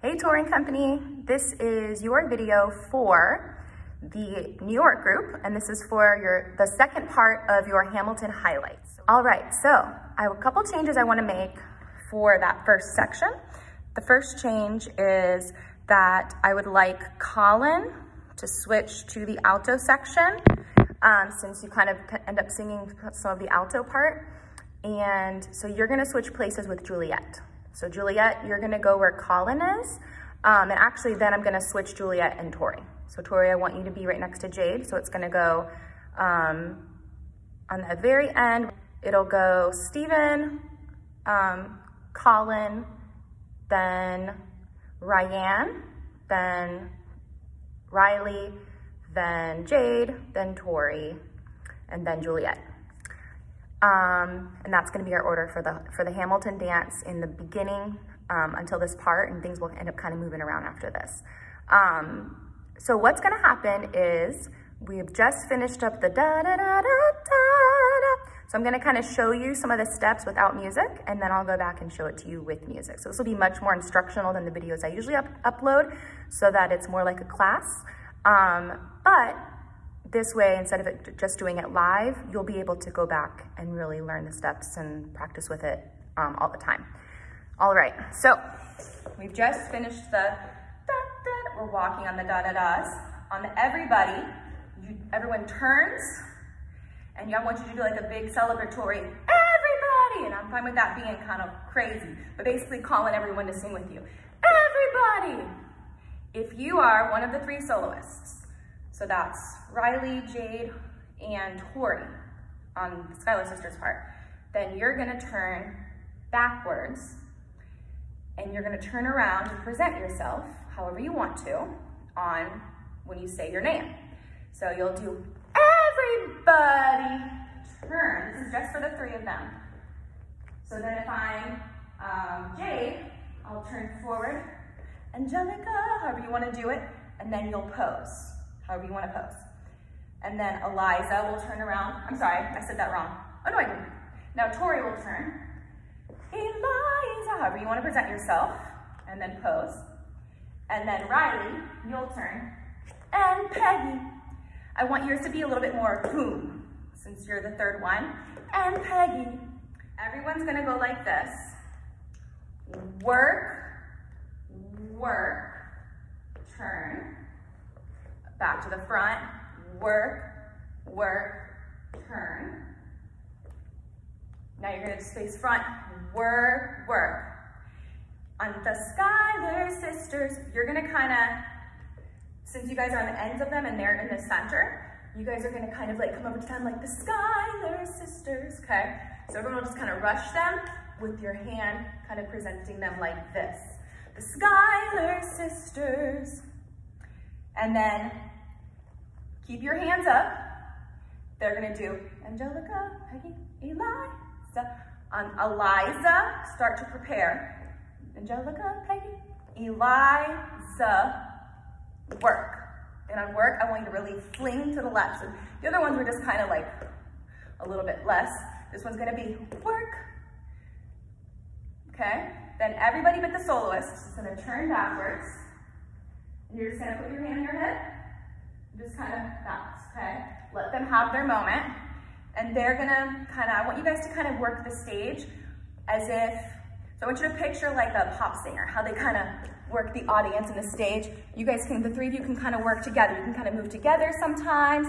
Hey Touring Company, this is your video for the New York group, and this is for your the second part of your Hamilton highlights. All right, so I have a couple changes I wanna make for that first section. The first change is that I would like Colin to switch to the alto section um, since you kind of end up singing some of the alto part. And so you're gonna switch places with Juliet. So Juliet, you're gonna go where Colin is. Um, and actually then I'm gonna switch Juliet and Tori. So Tori, I want you to be right next to Jade. So it's gonna go um, on the very end, it'll go Stephen, um, Colin, then Ryan, then Riley, then Jade, then Tori, and then Juliet. Um, and that's gonna be our order for the, for the Hamilton dance in the beginning um, until this part, and things will end up kind of moving around after this. Um, so what's gonna happen is we've just finished up the da da da da da. So I'm gonna kind of show you some of the steps without music, and then I'll go back and show it to you with music. So this will be much more instructional than the videos I usually up upload, so that it's more like a class. Um, but this way, instead of it just doing it live, you'll be able to go back and really learn the steps and practice with it um, all the time. All right, so we've just finished the da, da, we're walking on the da-da-das. On the everybody, you, everyone turns, and I want you to do like a big celebratory, everybody, and I'm fine with that being kind of crazy, but basically calling everyone to sing with you. Everybody! If you are one of the three soloists, so that's Riley, Jade, and Tori on the Schuyler Sisters part. Then you're gonna turn backwards and you're gonna turn around and present yourself however you want to on when you say your name. So you'll do everybody turn. This is just for the three of them. So then if I'm um, Jade, I'll turn forward, Angelica, however you wanna do it, and then you'll pose however you want to pose. And then Eliza will turn around. I'm sorry, I said that wrong. Oh, no, I didn't. Now Tori will turn. Eliza, however you want to present yourself, and then pose. And then Riley, you'll turn. And Peggy. I want yours to be a little bit more boom, since you're the third one. And Peggy. Everyone's gonna go like this. Work, work, turn, back to the front, work, work, turn. Now you're gonna space front, work, work. On the Schuyler sisters, you're gonna kinda, since you guys are on the ends of them and they're in the center, you guys are gonna kind of like come over to them like the Schuyler sisters, okay? So everyone will just kind of rush them with your hand kind of presenting them like this. The Schuyler sisters. And then keep your hands up. They're gonna do Angelica, Peggy, Eliza. On um, Eliza, start to prepare. Angelica, Peggy, Eliza, work. And on work, I want you to really fling to the left. So the other ones were just kind of like a little bit less. This one's gonna be work. Okay? Then everybody but the soloist is gonna turn backwards. And you're just gonna put your hand on your head, just kind of bounce, okay? Let them have their moment. And they're gonna kind of, I want you guys to kind of work the stage as if, so I want you to picture like a pop singer, how they kind of work the audience and the stage. You guys can, the three of you can kind of work together. You can kind of move together sometimes.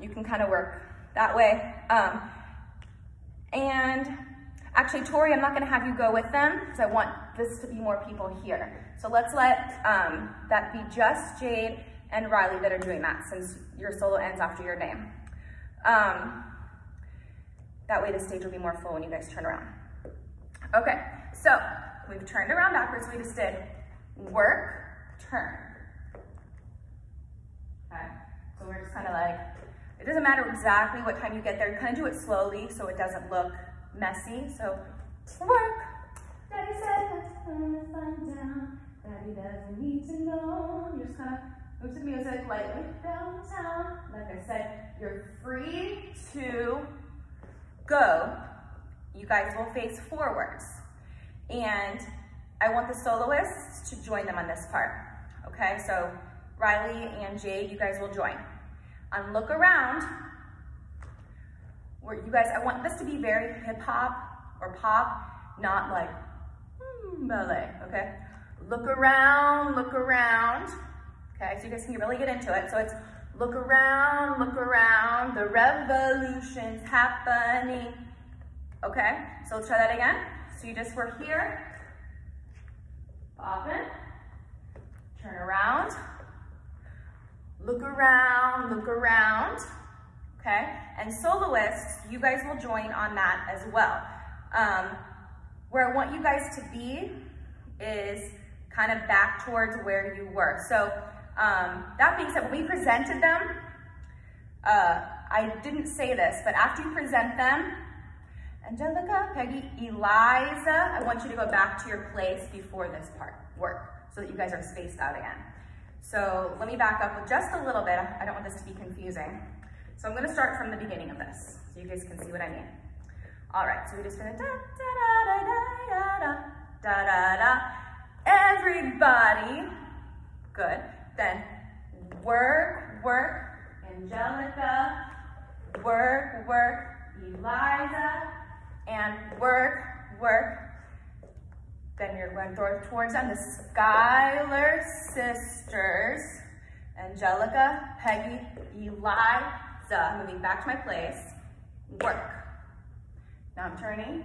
You can kind of work that way. Um, and actually, Tori, I'm not gonna have you go with them because I want this to be more people here. So let's let um, that be just Jade and Riley that are doing that since your solo ends after your name. Um, that way the stage will be more full when you guys turn around. Okay, so we've turned around backwards. We just did work, turn. Okay, so we're just kind of like, it doesn't matter exactly what time you get there. Kind of do it slowly so it doesn't look messy. So work. Daddy said, let's turn the down. Daddy doesn't need to know. You just kind of move to music lightly downtown. Like I said, you're free to go. You guys will face forwards. And I want the soloists to join them on this part. Okay, so Riley and Jade, you guys will join. On look around, where you guys, I want this to be very hip hop or pop, not like hmm, ballet, okay? Look around, look around. Okay, so you guys can really get into it. So it's look around, look around, the revolution's happening. Okay, so let's try that again. So you just work here, in, turn around, look around, look around, okay? And soloists, you guys will join on that as well. Um, where I want you guys to be is kind of back towards where you were. So um, that being said, when we presented them, uh, I didn't say this, but after you present them, Angelica, Peggy, Eliza, I want you to go back to your place before this part work so that you guys are spaced out again. So let me back up just a little bit. I don't want this to be confusing. So I'm gonna start from the beginning of this so you guys can see what I mean. All right, so we're just gonna da da da da da da da da da. Everybody, good. Then work, work, Angelica, work, work, Eliza, and work, work. Then you're going to towards them, the Schuyler sisters, Angelica, Peggy, Eliza. Moving back to my place, work. Now I'm turning.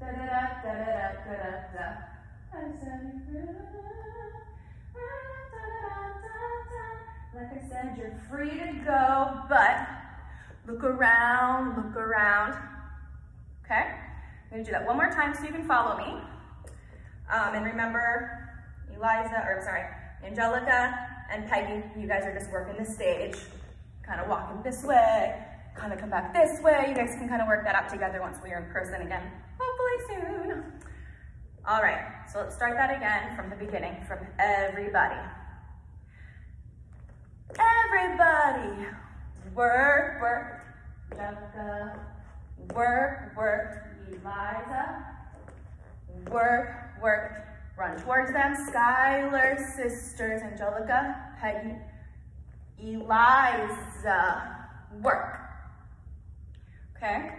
Da da da da da da da da. Like I said, you're free to go, but look around, look around. Okay? I'm gonna do that one more time so you can follow me. Um, and remember, Eliza, or sorry, Angelica and Peggy, you guys are just working the stage, kind of walking this way, kind of come back this way. You guys can kind of work that out together once we are in person again, hopefully soon. All right, so let's start that again from the beginning, from everybody. Everybody, work, work, Angelica, work, work, Eliza, work, work, run towards them, Schuyler, sisters, Angelica, Peggy, Eliza, work. Okay?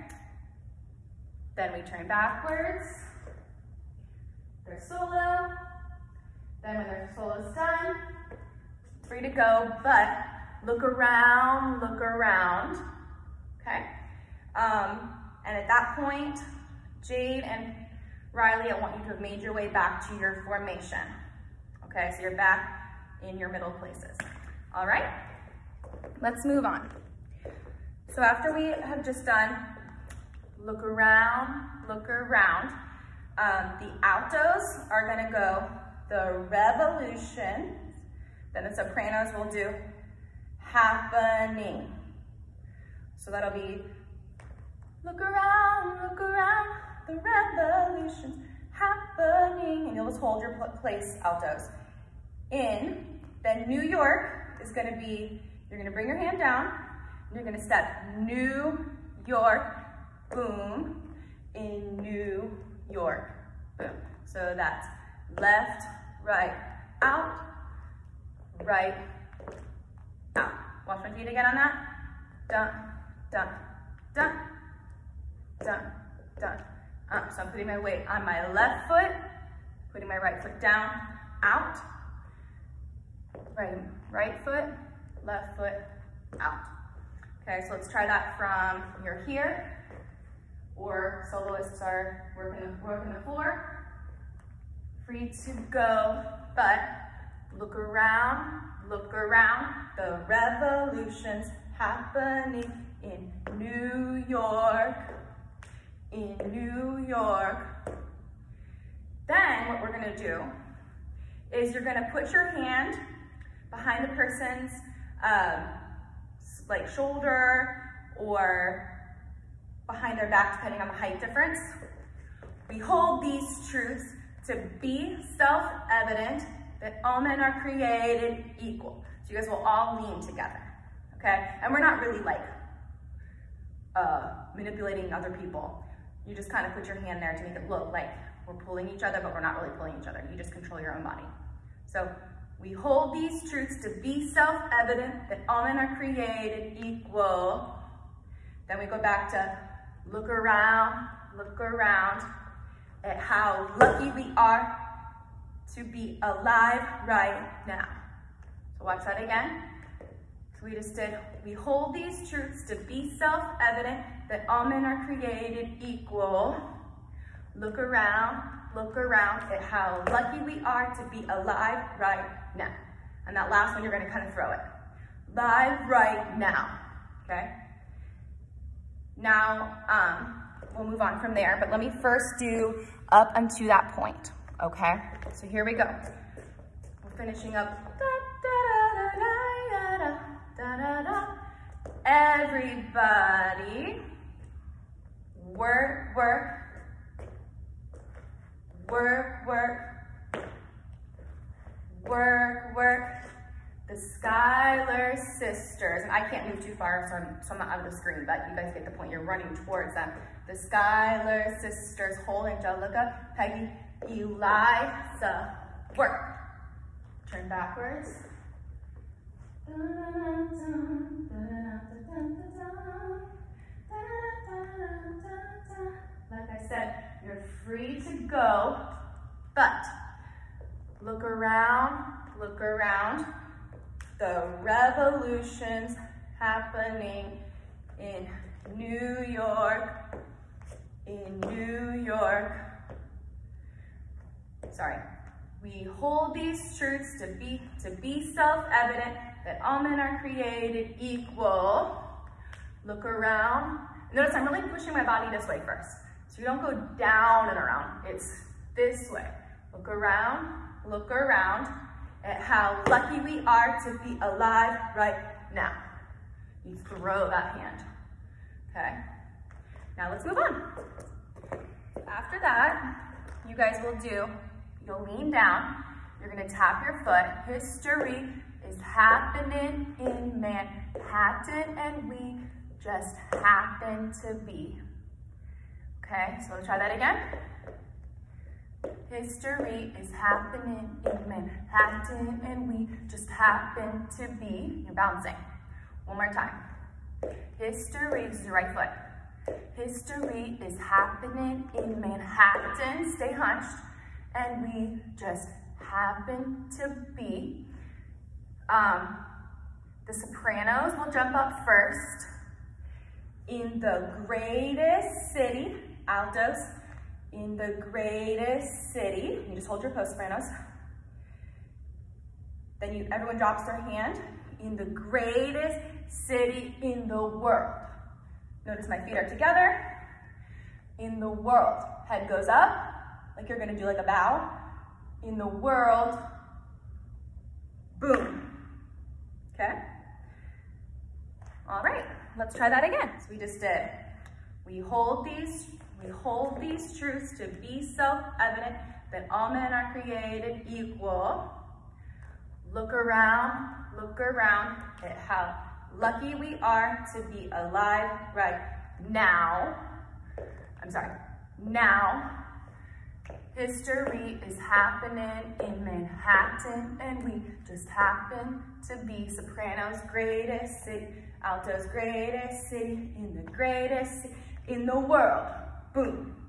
Then we turn backwards. Their solo. Then when their solo's done, free to go, but look around, look around, okay? Um, and at that point, Jade and Riley, I want you to have made your way back to your formation. Okay, so you're back in your middle places. All right, let's move on. So after we have just done look around, look around, um, the altos are gonna go the revolution, then the sopranos will do happening. So that'll be look around, look around, the revolution's happening. And you'll just hold your place, altos. In, then New York is gonna be, you're gonna bring your hand down, and you're gonna step New York, boom, in New York, boom. So that's left, right, out, right, out. Watch my feet again on that. Dun, dun, dun, dun, dun. So I'm putting my weight on my left foot, putting my right foot down, out, right, right foot, left foot, out. Okay, so let's try that from you're here, or soloists are working, working the floor. Free to go, but look around, look around. The revolution's happening in New York in New York. Then what we're gonna do is you're gonna put your hand behind the person's um, like shoulder or behind their back, depending on the height difference. We hold these truths to be self-evident that all men are created equal. So you guys will all lean together, okay? And we're not really like uh, manipulating other people. You just kind of put your hand there to make it look like We're pulling each other, but we're not really pulling each other. You just control your own body. So we hold these truths to be self-evident that all men are created equal. Then we go back to look around, look around at how lucky we are to be alive right now. So watch that again. So we just did, we hold these truths to be self-evident that all men are created equal. Look around, look around at how lucky we are to be alive right now. And that last one, you're gonna kind of throw it. Live right now, okay? Now, um, we'll move on from there, but let me first do up unto that point, okay? So here we go. We're finishing up. Everybody, work, work, work, work, work, work. The Schuyler sisters, and I can't move too far, so I'm, so I'm not out of the screen, but you guys get the point. You're running towards them. The Schuyler sisters, Hold Angel, look up, Peggy, Eliza, work. Turn backwards. Like I said, you're free to go, but look around, look around. The revolution's happening in New York, in New York. Sorry. We hold these truths to be, to be self-evident that all men are created equal. Look around. Notice I'm really pushing my body this way first. So you don't go down and around. It's this way. Look around, look around at how lucky we are to be alive right now. You throw that hand, okay? Now let's move on. After that, you guys will do, you'll lean down, you're gonna tap your foot. History is happening in Manhattan and we just happen to be. Okay, so try that again. History is happening in Manhattan and we just happen to be. You're bouncing. One more time. History, is your right foot. History is happening in Manhattan. Stay hunched. And we just happen to be. Um, the sopranos will jump up first. In the greatest city, altos, in the greatest city, you just hold your post sopranos. Then you, everyone drops their hand. In the greatest city in the world. Notice my feet are together. In the world, head goes up, like you're gonna do like a bow. In the world, boom, okay? All right, let's try that again. So we just did, we hold these, we hold these truths to be self-evident that all men are created equal. Look around, look around at how lucky we are to be alive right now. I'm sorry, now. History is happening in Manhattan and we just happen to be Sopranos greatest city, Alto's greatest city, in the greatest city in the world. Boom.